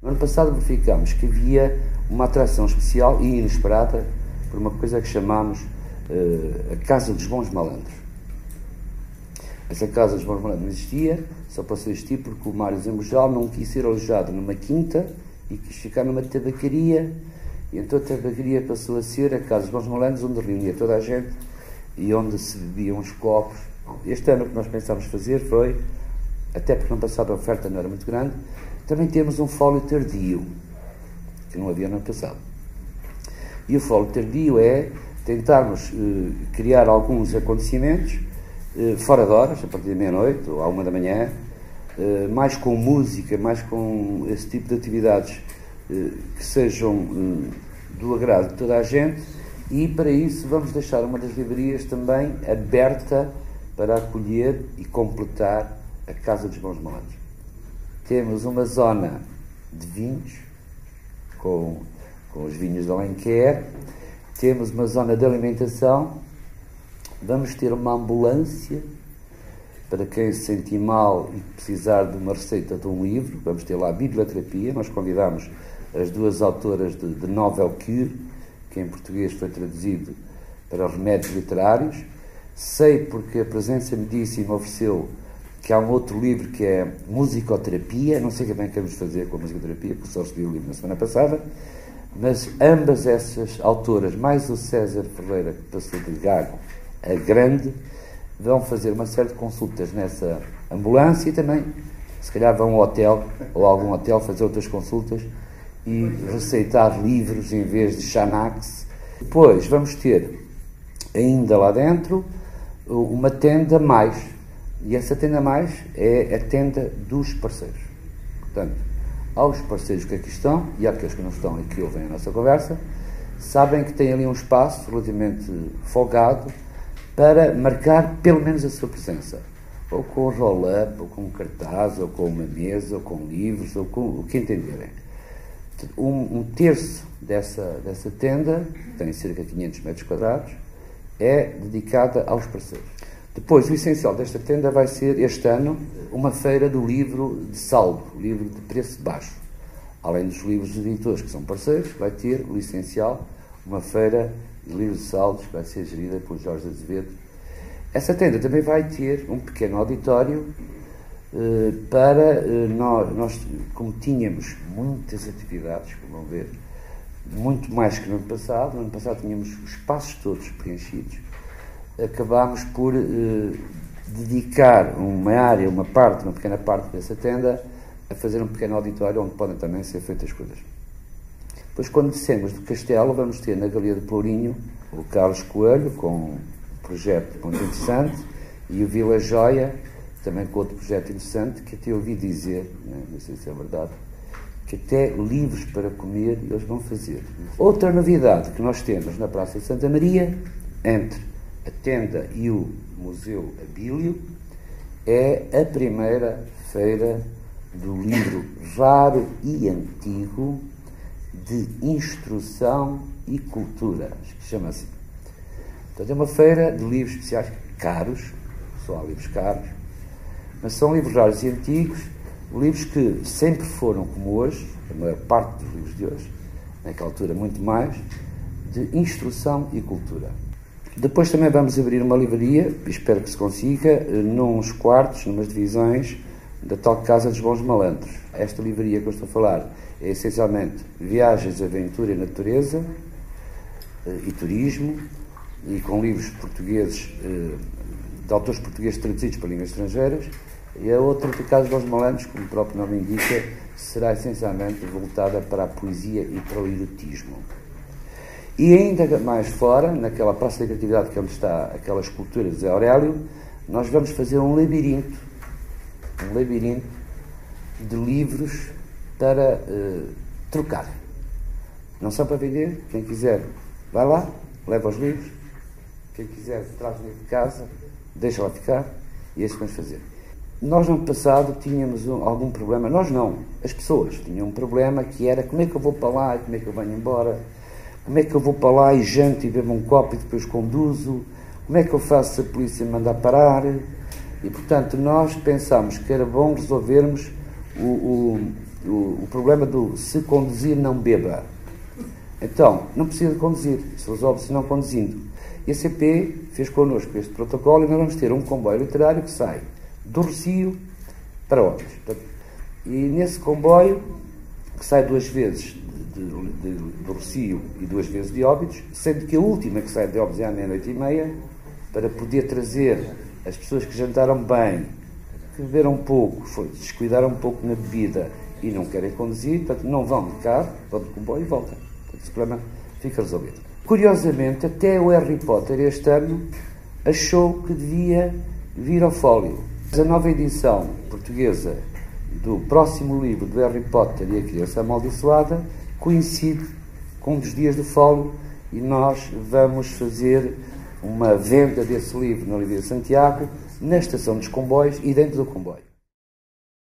No ano passado verificámos que havia uma atração especial e inesperada por uma coisa que chamámos uh, a Casa dos Bons Malandros. Essa Casa dos Bons Malandros não existia, só passou a existir porque o Mário Zambujal não quis ser alojado numa quinta e quis ficar numa tabacaria, e então a tabacaria passou a ser a Casa dos Bons Malandros, onde reunia toda a gente e onde se bebiam os copos. Este ano o que nós pensámos fazer foi, até porque no passado a oferta não era muito grande, também temos um fólio tardio, que não havia no ano passado. E o fólio tardio é tentarmos eh, criar alguns acontecimentos eh, fora de horas, a partir da meia-noite ou à uma da manhã, eh, mais com música, mais com esse tipo de atividades que sejam do agrado de toda a gente e para isso vamos deixar uma das livrarias também aberta para acolher e completar a Casa dos Bons Malandros. Temos uma zona de vinhos, com, com os vinhos de Alenquer, temos uma zona de alimentação, vamos ter uma ambulância para quem se sentir mal e precisar de uma receita de um livro, vamos ter lá a biblioterapia, nós convidamos as duas autoras de, de Novel Cure, que em português foi traduzido para remédios literários. Sei porque a presença me disse e me ofereceu que há um outro livro que é Musicoterapia, não sei o que bem queremos fazer com a musicoterapia, porque só recebi o livro na semana passada, mas ambas essas autoras, mais o César Ferreira, que passou de Gago a Grande, vão fazer uma série de consultas nessa ambulância e também, se calhar, vão ao hotel ou a algum hotel fazer outras consultas e receitar livros em vez de Xanax. Depois vamos ter ainda lá dentro uma tenda mais e essa tenda mais é a tenda dos parceiros. Portanto, aos parceiros que aqui estão e àqueles que não estão e que ouvem a nossa conversa, sabem que tem ali um espaço relativamente folgado para marcar pelo menos a sua presença. Ou com um roll-up, ou com um cartaz, ou com uma mesa, ou com livros, ou com o que entenderem. Um, um terço dessa, dessa tenda, que tem cerca de 500 metros quadrados, é dedicada aos parceiros. Depois, o essencial desta tenda vai ser, este ano, uma feira do livro de saldo, livro de preço baixo. Além dos livros de editores que são parceiros, vai ter o essencial, uma feira de livros de saldos que vai ser gerida por Jorge Azevedo. Essa tenda também vai ter um pequeno auditório eh, para eh, nós, nós, como tínhamos muitas atividades, como vão ver, muito mais que no ano passado, no ano passado tínhamos os espaços todos preenchidos, acabámos por eh, dedicar uma área, uma parte, uma pequena parte dessa tenda a fazer um pequeno auditório onde podem também ser feitas coisas. Depois, quando descemos do castelo, vamos ter na Galeria de Plourinho o Carlos Coelho, com um projeto muito interessante, e o Vila Joia, também com outro projeto interessante, que até ouvi dizer, né, não sei se é verdade, que até livros para comer eles vão fazer. Outra novidade que nós temos na Praça de Santa Maria, entre a tenda e o Museu Abílio, é a primeira feira do livro raro e antigo de instrução e cultura, acho que chama assim. Portanto, é uma feira de livros especiais caros, só há livros caros, mas são livros raros e antigos, livros que sempre foram como hoje, a maior parte dos livros de hoje, naquela altura muito mais, de instrução e cultura. Depois também vamos abrir uma livraria, espero que se consiga, eh, nos quartos, numas divisões da tal Casa dos Bons Malandros. Esta livraria que eu estou a falar é essencialmente viagens, aventura e natureza eh, e turismo, e com livros portugueses, eh, de autores portugueses traduzidos para línguas estrangeiras, e a outra de Casa dos Bons Malandros, como o próprio nome indica, será essencialmente voltada para a poesia e para o erotismo. E ainda mais fora, naquela praça de criatividade que onde está aquela escultura de Zé Aurélio, nós vamos fazer um labirinto, um labirinto de livros para uh, trocar. Não são para vender, quem quiser vai lá, leva os livros, quem quiser traz livro de casa, deixa lá ficar, e é isso que vamos fazer. Nós no passado tínhamos um, algum problema, nós não, as pessoas tinham um problema que era como é que eu vou para lá como é que eu venho embora como é que eu vou para lá e janto e bebo um copo e depois conduzo? Como é que eu faço se a polícia me mandar parar? E, portanto, nós pensámos que era bom resolvermos o, o, o, o problema do se conduzir não beba. Então, não precisa conduzir, isso resolve-se não conduzindo. E a CP fez connosco este protocolo e nós vamos ter um comboio literário que sai do Rocio para Óbidos. E nesse comboio, que sai duas vezes de, de, do Rocio e duas vezes de Óbidos, sendo que a última que sai de Óbidos é à meia-noite e meia, para poder trazer as pessoas que jantaram bem, que beberam pouco, foi, descuidaram um pouco na bebida e não querem conduzir, portanto, não vão de carro, vão de comboio e voltam. Portanto, esse problema fica resolvido. Curiosamente, até o Harry Potter este ano achou que devia vir ao fólio. A nova edição portuguesa do próximo livro do Harry Potter e a Criança Amaldiçoada coincide com um dos dias do fólio e nós vamos fazer uma venda desse livro na Livraria Santiago, na estação dos comboios e dentro do comboio.